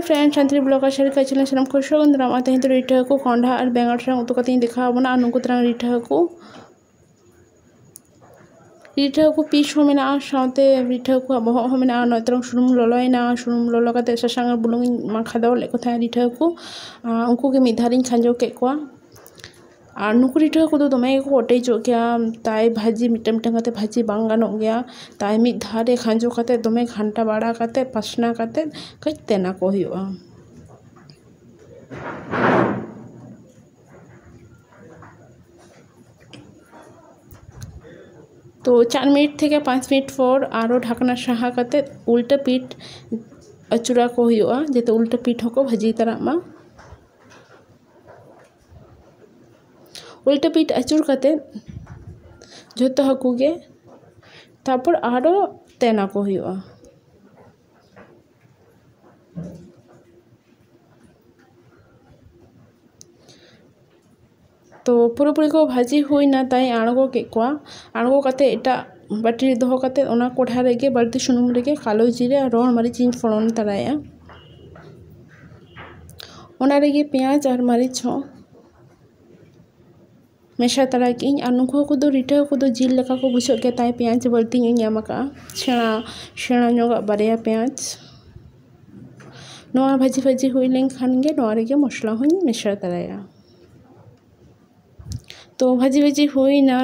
hello friend শান্তি শান্তির blog আসার কাছিলেন সেরম খুশগন্ধরাম আর তেহিন হাকু কন্ডা আর বেঙ্গল সাং উতো কাতিন দেখা হবো না আর নুকু হাকু রিঠাকু হাকু পিস হবে না সাথে হাকু আবহাওয়া হবে না নয় তারাং সুরুম ললয় না সুরুম ললো কাতে সাসাং বুলুং মাখা দাও লেখো থাকা রিঠাকু উনকু কে মিধারিং খাঞ্জো কেক কোয়া नुकरी ठेक दमे कोटे तय भाजी मिट्टे मिट्टे का भाजी बागानगया तय मिद धारे खाजो कर दमे घंटा बाड़ा पासना कई तेना को तो चार मिनट थे पाँच मिनट पर आो ढाकना सहा उल्टा पीठ अचूरा को जो उल्टा पीठ हो भाजी तरह उल्टो पीठ आचुर जो हकुगे तपर आरो तना को तो पुरोपुरी को भाजी हुईना तई आड़गो केगवा आड़गो करते बाटी दोहते कोठारे बाल्टी सूनम कलो जी रण मरीची फोड़न दाया पेज और मरीच हों मेसा तरह की रिटा को जिल लेखा को के तय पेज बड़ती सेड़ा सेड़ा बारे पेज ना भाजी भाजी हुई लेखानी मसला हूँ मेसा तरह तो भाजी भाजी हुईना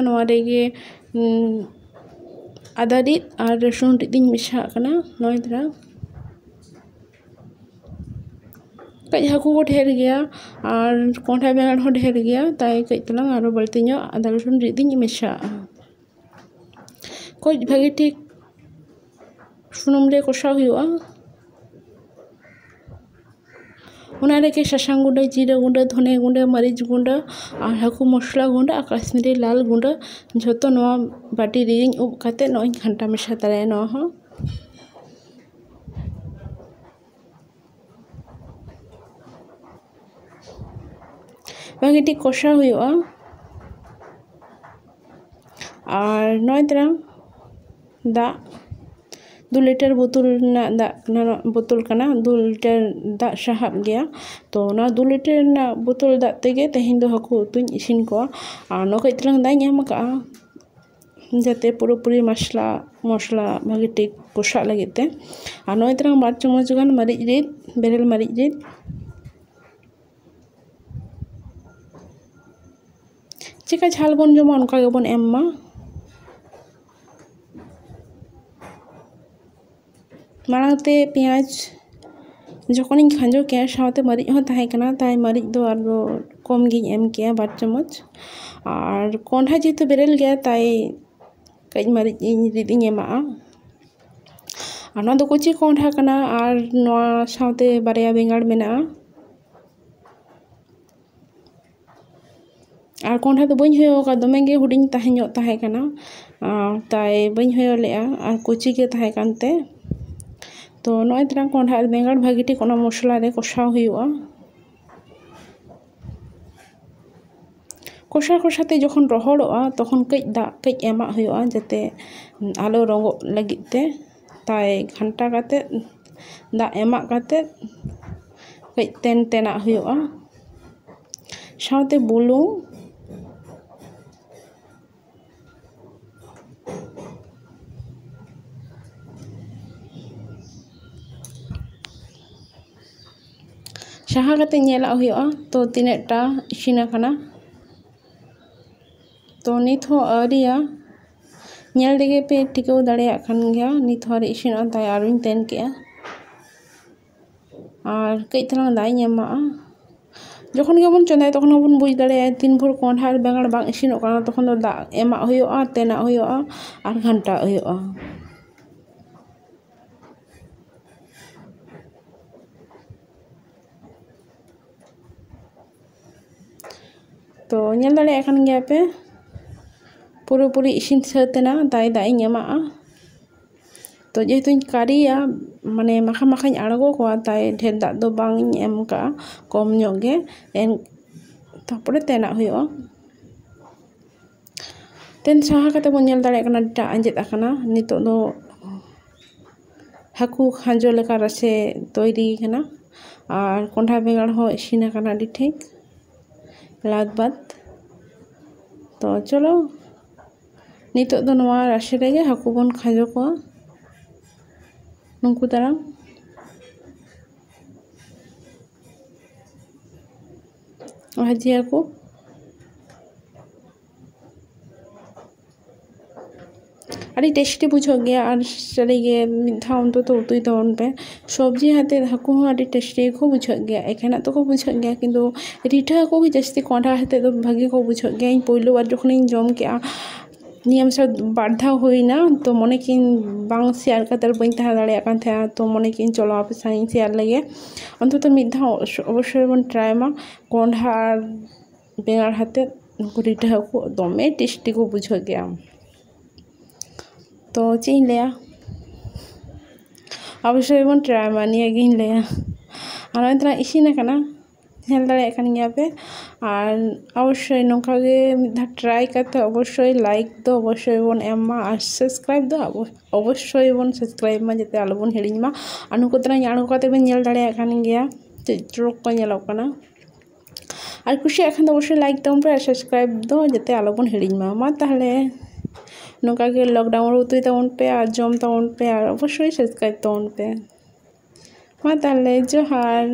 आदा रिद और रसुन रिदी मेसा नये ᱠᱟᱹᱡ ᱦᱟᱹᱠᱩ ᱠᱚ ᱰᱷᱮᱨ ᱜᱮᱭᱟ ᱟᱨ ᱠᱚᱸᱰᱷᱟ ᱵᱮᱸᱜᱟᱲ ᱦᱚᱸ ᱰᱷᱮᱨ ᱜᱮᱭᱟ ᱛᱟᱭ ᱠᱟᱹᱡ ᱛᱟᱞᱟᱝ ᱟᱨᱚ ᱵᱟᱹᱲᱛᱤ ᱧᱚᱜ ᱟᱫᱟ ᱨᱚᱥᱩᱱ ᱨᱤᱫ ᱤᱧ ᱢᱮᱥᱟᱜᱼᱟ ᱠᱟᱹᱡ ᱵᱷᱟᱹᱜᱤ ᱴᱷᱤᱠ ᱥᱩᱱᱩᱢ ᱨᱮ ᱠᱚᱥᱟᱣ ᱦᱩᱭᱩᱜᱼᱟ ᱚᱱᱟ ᱨᱮᱜᱮ ᱥᱟᱥᱟᱝ ᱜᱩᱸᱰᱟᱹ ᱡᱤᱨᱟᱹ ᱜᱩᱸᱰᱟᱹ ᱫᱷᱚᱱᱮ ᱜᱩᱸᱰᱟᱹ ᱢᱟᱹᱨᱤᱪ ᱜᱩᱸᱰᱟᱹ ᱟᱨ ᱦᱟᱹᱠᱩ ᱢᱚᱥᱞᱟ ᱜᱩᱸᱰᱟᱹ ᱟᱨ ᱠᱟᱥᱢᱤᱨᱤ ᱞᱟᱞ ᱜᱩᱸᱰᱟᱹ ᱡᱷᱚᱛᱚ ᱱᱚᱣᱟ ᱵᱟᱹᱴᱤ ᱨᱮᱧ ᱩᱵ ᱠᱟᱛᱮᱫ ᱱᱚᱜᱼᱚᱭ ᱜᱷᱟᱱᱴᱟ ᱢᱮᱥᱟ ᱛᱟᱨᱟᱭᱟ ᱱᱚᱣᱟ ᱦᱚᱸ ᱵᱷᱟᱹᱜᱤ ᱴᱷᱤᱠ ᱠᱚᱥᱟᱣ ᱦᱩᱭᱩᱜᱼᱟ ᱟᱨ ᱱᱚᱜᱼᱚᱭ ᱛᱮᱨᱟᱝ ᱫᱟᱜ ᱫᱩ ᱞᱤᱴᱟᱨ ᱵᱳᱛᱳᱞ ᱨᱮᱱᱟᱜ ᱫᱟᱜ ᱵᱳᱛᱳᱞ ᱠᱟᱱᱟ ᱫᱩ ᱞᱤᱴᱟᱨ ᱫᱟᱜ ᱥᱟᱦᱟᱵ ᱜᱮᱭᱟ ᱛᱚ ᱱᱚᱣᱟ ᱫᱩ ᱞᱤᱴᱟᱨ ᱨᱮᱱᱟᱜ ᱵᱳᱛᱳᱞ ᱫᱟᱜ ᱛᱮᱜᱮ ᱛᱮᱦᱮᱧ ᱫᱚ ᱦᱟᱹᱠᱩ ᱩᱛᱩᱧ ᱤᱥᱤᱱ ᱠᱚᱣᱟ ᱟᱨ ᱱᱚᱠᱚᱡ ᱛᱮᱞᱟᱝ ᱫᱟᱜ ᱤᱧ ᱮᱢ ᱟᱠᱟᱜᱼᱟ যাতে পুরোপুরি মশলা মশলা ভাগে ঠিক কষাᱜ ᱞᱟᱹᱜᱤᱫ ᱛᱮ ᱟᱨ ᱱᱚᱜᱼᱚᱭ ᱛᱮᱨᱟᱝ ᱵᱟᱨ ᱪᱟᱢᱚᱪ ᱜᱟᱱ ᱢᱟᱹᱨᱤᱪ ᱨᱤᱫ ᱵᱮᱨᱮᱞ ᱢᱟᱹᱨᱤᱪ ᱨᱤᱫ ᱪᱮᱠᱟ ᱡᱷᱟᱞ ᱵᱚᱱ ᱡᱚᱢᱟ ᱚᱱᱠᱟ ᱜᱮᱵᱚᱱ ᱮᱢ ᱢᱟ ᱢᱟᱲᱟᱝ ᱛᱮ ᱯᱮᱸᱭᱟᱡᱽ ᱡᱚᱠᱷᱚᱱᱤᱧ ᱠᱷᱟᱸᱡᱚ ᱠᱮᱜᱼᱟ ᱥᱟᱶᱛᱮ ᱢᱟᱹᱨᱤᱪ ᱦᱚᱸ ᱛᱟᱦᱮᱸ ᱠᱟᱱᱟ ᱛᱟᱭ ᱢᱟᱹᱨᱤᱪ ᱫᱚ ᱟᱨᱚ ᱠᱚᱢ ᱜᱤᱧ ᱮᱢ ᱠᱮᱜᱼᱟ ᱵᱟᱨ ᱪᱟᱢᱚᱪ ᱟᱨ ᱠᱚᱸᱰᱷᱟ ᱡᱮᱦᱮᱛᱩ ᱵᱮᱨᱮᱞ ᱜᱮᱭᱟ ᱛᱟᱭ ᱠᱟᱹᱡ ᱢᱟᱹᱨᱤᱪ ᱤᱧ ᱨᱤᱫ ᱤᱧ ᱮᱢᱟᱜᱼᱟ ᱟᱨ ᱱᱚᱣᱟ ᱫᱚ ᱠᱚᱪᱤ ᱠᱚᱸᱰᱷᱟ ᱠᱟᱱᱟ ᱟᱨ ᱱᱚᱣᱟ ᱥᱟᱶᱛᱮ ᱵᱟᱨᱭᱟ ᱵᱮᱸᱜᱟᱲ ᱢᱮᱱᱟᱜᱼᱟ ᱟᱨ ᱠᱚᱸᱰᱷᱟ ᱫᱚ ᱵᱟᱹᱧ ᱦᱚᱭᱚ ᱟᱠᱟᱫ ᱫᱚᱢᱮ ᱜᱮ ᱦᱩᱰᱤᱧ ᱛᱟᱦᱮᱸ ᱧᱚᱜ ᱛᱟᱦᱮᱸ ᱠᱟᱱᱟ ᱛᱟᱭ ᱵᱟᱹᱧ ᱦᱚᱭᱚ ᱞᱮᱫᱼᱟ ᱟᱨ ᱠᱚᱪᱤ ᱜᱮ ᱛᱟᱦᱮᱸ ᱠᱟᱱᱛᱮ ᱛᱚ ᱱᱚᱜᱼᱚᱭ ᱛᱮᱱᱟᱝ ᱠᱚᱸᱰᱷᱟ ᱟᱨ ᱵᱮᱸᱜᱟᱲ ᱵᱷᱟᱹᱜᱤ ᱴᱷᱤᱠ ᱚᱱᱟ ᱢᱚᱥᱞᱟ ᱨᱮ ᱠᱚᱥᱟᱣ ᱦᱩᱭᱩᱜᱼᱟ ᱠᱚᱥᱟ ᱠᱚᱥᱟᱛᱮ ᱡᱚᱠᱷᱚᱱ ᱨᱚᱦᱚᱲᱚᱜᱼᱟ ᱛᱚᱠᱷᱚᱱ ᱠᱟᱹᱡ ᱫᱟᱜ ᱠᱟᱹᱡ ᱮᱢᱟᱜ ᱦᱩᱭᱩᱜᱼᱟ ᱡᱟᱛᱮ ᱟᱞᱚ ᱨᱚᱸᱜᱚᱜ ᱞᱟᱹᱜᱤᱫ ᱛᱮ ᱛᱟᱭ ᱜᱷᱟᱱᱴᱟ ᱠᱟᱛᱮᱫ ᱫᱟᱜ ᱮᱢᱟᱜ ᱠᱟᱛᱮᱫ ᱠᱟᱹᱡ ᱛᱮᱱ ᱛᱮᱱᱟᱜ ᱦᱩᱭᱩᱜᱼᱟ ᱥᱟᱶᱛᱮ ᱵᱩᱞᱩᱝ ᱪᱟᱦᱟ ᱠᱟᱛᱮ ᱧᱮᱞᱟᱜ ᱦᱩᱭᱩᱜᱼᱟ ᱛᱚ ᱛᱤᱱᱟᱹᱜ ᱴᱟ ᱤᱥᱤᱱ ᱟᱠᱟᱱᱟ ᱛᱚ ᱱᱤᱛ ᱦᱚᱸ ᱟᱹᱣᱨᱤᱭᱟ ᱧᱮᱞ ᱨᱮᱜᱮ ᱯᱮ ᱴᱷᱤᱠᱟᱹᱣ ᱫᱟᱲᱮᱭᱟᱜ ᱠᱟᱱ ᱜᱮᱭᱟ ᱱᱤᱛ ᱦᱚᱸ ᱟᱹᱣᱨᱤ ᱤᱥᱤᱱᱚᱜᱼᱟ ᱛᱟᱭ ᱟᱨᱚᱧ ᱛᱮᱱ ᱠᱮᱜᱼᱟ ᱟᱨ ᱠᱟᱹᱡ ᱛᱟᱞᱟᱝ ᱫᱟᱜ ᱤᱧ ᱮᱢᱟᱜᱼᱟ ᱡᱚᱠᱷᱚᱱ ᱜᱮᱵᱚᱱ ᱪᱚᱸᱫᱟᱭᱟ ᱛᱚᱠᱷᱚᱱ ᱦᱚᱸᱵᱚᱱ ᱵᱩᱡᱽ ᱫᱟᱲᱮᱭᱟᱜᱼᱟ ᱛᱤᱱ ᱵᱷᱳᱨ ᱠᱚᱸᱰᱷᱟ ᱟᱨ ᱵᱮᱸᱜᱟᱲ ᱵᱟᱝ ᱤᱥᱤᱱᱚᱜ ᱠᱟᱱᱟ ᱛᱚᱠᱷᱚᱱ ᱫᱚ ᱫᱟᱜ ᱮᱢᱟᱜ ᱦᱩᱭᱩᱜᱼᱟ ᱛᱮᱱᱟᱜ ᱦᱩᱭᱩᱜᱼᱟ ᱟᱨ ᱜᱷᱟᱱᱴᱟᱜ ᱦᱩᱭᱩᱜᱼᱟ ᱛᱚ ᱧᱮᱞ ᱫᱟᱲᱮᱭᱟᱜ ᱠᱟᱱ ᱜᱮᱭᱟ ᱯᱮ ᱯᱩᱨᱟᱹᱯᱩᱨᱤ ᱤᱥᱤᱱ ᱥᱟᱹᱛ ᱮᱱᱟ ᱫᱟᱜ ᱫᱟᱜ ᱤᱧ ᱮᱢᱟᱜᱼᱟ ᱛᱚ ᱡᱮᱦᱮᱛᱩᱧ ᱠᱟᱨᱤᱭᱟ ᱢᱟᱱᱮ ᱢᱟᱠᱷᱟ ᱢᱟᱠᱷᱟᱧ ᱟᱬᱜᱚ ᱠᱚᱣᱟ ᱛᱟᱭ ᱰᱷᱮᱨ ᱫᱟᱜ ᱫᱚ ᱵᱟᱝ ᱤᱧ ᱮᱢ ᱠᱟᱜᱼᱟ ᱠᱚᱢ ᱧᱚᱜ ᱜᱮ ᱮᱱ ᱛᱟᱨᱯᱚᱨᱮ ᱛᱮᱱᱟᱜ ᱦᱩᱭᱩᱜᱼᱟ ᱛᱮᱱ ᱥᱟᱦᱟ ᱠᱟᱛᱮ ᱵᱚᱱ ᱧᱮᱞ ᱫᱟᱲᱮᱭᱟᱜ ᱠᱟᱱᱟ ᱰᱟᱜ ᱟᱸᱡᱮᱫ ᱟᱠᱟᱱᱟ ᱱᱤᱛᱚᱜ ᱫᱚ ᱦᱟᱹᱠᱩ ᱠᱷᱟᱸᱡᱚ ᱞᱮᱠᱟ ᱨᱟᱥᱮ ᱛᱳᱭᱨᱤ ᱟᱠᱟᱱᱟ ᱟᱨ ᱠᱚᱸᱰᱷᱟ ᱵᱮᱸᱜᱟᱲ ᱦᱚᱸ ᱤᱥᱤᱱ ᱟᱠᱟᱱᱟ ᱟᱹᱰᱤ ᱴᱷᱤᱠ ᱞᱟᱜᱽᱵᱟᱫᱽ ᱛᱚ ᱪᱚᱞᱚ ᱱᱤᱛᱚᱜ ᱫᱚ ᱱᱚᱣᱟ ᱨᱟᱥᱮ ᱨᱮᱜᱮ ᱦᱟᱹᱠᱩ ᱵᱚᱱ ᱠᱷᱟᱸᱡᱚ ᱠᱚᱣᱟ ᱱᱩᱝᱠᱩ ᱫᱟᱨᱟᱢ ᱵᱷᱟᱹᱡᱤ ᱦᱟᱹᱠᱩ ᱟᱹᱰᱤ ᱵᱩᱡᱷᱟᱹᱜ ᱜᱮᱭᱟ ᱟᱨ ᱥᱟᱹᱨᱤᱜᱮ ᱢᱤᱫ ᱫᱷᱟᱣ ᱚᱱᱛᱚᱛᱚ ᱩᱛᱩᱭ ᱛᱟᱵᱚᱱ ᱯᱮ ᱥᱚᱵᱽᱡᱤ ᱟᱛᱮᱫ ᱦᱟᱹᱠᱩ ᱦᱚᱸ ᱟᱹᱰᱤ ᱴᱮᱥᱴᱤ ᱜᱮᱠᱚ ᱵᱩᱡᱷᱟᱹᱜ ᱜᱮᱭᱟ ᱮᱠᱷᱮᱱᱟᱜ ᱛᱚᱠᱚ ᱵᱩᱡᱷᱟᱹᱜ ᱜᱮᱭᱟ ᱠᱤᱱᱛᱩ ᱨᱤᱴᱷᱟᱹ ᱦᱟᱹᱠᱩ ᱜᱮ ᱡᱟᱹᱥᱛᱤ ᱠᱚᱸᱰᱷᱟ ᱟᱛᱮᱫ ᱫᱚ ᱵᱷᱟᱹᱜᱤ ᱠᱚ ᱵᱩᱡᱷᱟᱹᱜ ᱜᱮᱭᱟ ᱤᱧ ᱯᱳᱭᱞᱳ ᱵᱟᱨ ᱡᱚᱠᱷᱚᱱᱤᱧ ᱡᱚᱢ ᱠᱮᱜᱼᱟ ᱱᱤᱭᱟᱹ ᱢᱟᱥᱟ ᱵᱟᱨ ᱫᱷᱟᱣ ᱦᱩᱭᱱᱟ ᱛᱚ ᱢᱚᱱᱮ ᱠᱤᱧ ᱵᱟᱝ ᱥᱮᱭᱟᱨ ᱠᱟᱛᱮ ᱵᱟᱹᱧ ᱛᱟᱦᱮᱸ ᱫᱟᱲᱮᱭᱟᱜ ᱠᱟᱱ ᱛᱟᱦᱮᱸᱜᱼᱟ ᱛᱚ ᱢᱚᱱᱮ ᱠᱤᱧ ᱪᱚᱞᱚ ᱟᱯᱮ ᱥᱟᱶᱤᱧ ᱥᱮᱭᱟᱨ ᱞᱮᱜᱮ ᱚᱱᱛᱚᱛᱚ ᱢᱤᱫ ᱫᱷᱟᱣ ᱚᱵᱚᱥᱥᱳᱭ ᱵᱚᱱ ᱴᱨᱟᱭ ᱢᱟ ᱠᱚᱸᱰᱷᱟ ᱟᱨ ᱵᱮᱸᱜᱟᱲ ᱟᱛᱮᱫ ᱩᱱᱠᱩ ᱨᱤᱴᱷᱟᱹ ᱦᱟᱹᱠᱩ ᱫᱚᱢᱮ ᱴᱮᱥᱴᱤ ᱠᱚ ᱵᱩᱡᱷᱟᱹᱜ ᱜᱮᱭᱟ তো চই লয়া অবশয় ইবন ট্রাই মানি এগিন লয়া আর ন তরা ইসি নাকানা হেল দড়িয়া কানিয়া পে আর অবশয় নকাগে মিধা ট্রাই করতে অবশয় লাইক দ অবশয় ইবন এমমা আর সাবস্ক্রাইব দ অবশয় ইবন সাবস্ক্রাইব মান জেতে আলোবন হড়িং মা আর ন ক তরা জানু কতে বে হেল দড়িয়া কানিয়া গিয়া তে ট্রক কোয় খেলোকানা আর খুশি এখন অবশয় লাইক দম প্রে সাবস্ক্রাইব দ জেতে আলোবন হড়িং মা মা তাহলে ᱱᱚᱝᱠᱟᱜᱮ ᱞᱚᱠᱰᱟᱣᱩᱱ ᱩᱛᱩᱭ ᱛᱟᱵᱚᱱ ᱯᱮ ᱟᱨ ᱡᱚᱢ ᱛᱟᱵᱚᱱ ᱯᱮ ᱟᱨ ᱚᱵᱚᱥᱥᱳᱭ ᱥᱟᱵᱥᱠᱨᱟᱭᱤᱵ ᱛᱟᱵᱚᱱ ᱯᱮ ᱢᱟ ᱛᱟᱦᱚᱞᱮ ᱡᱚᱦᱟᱨ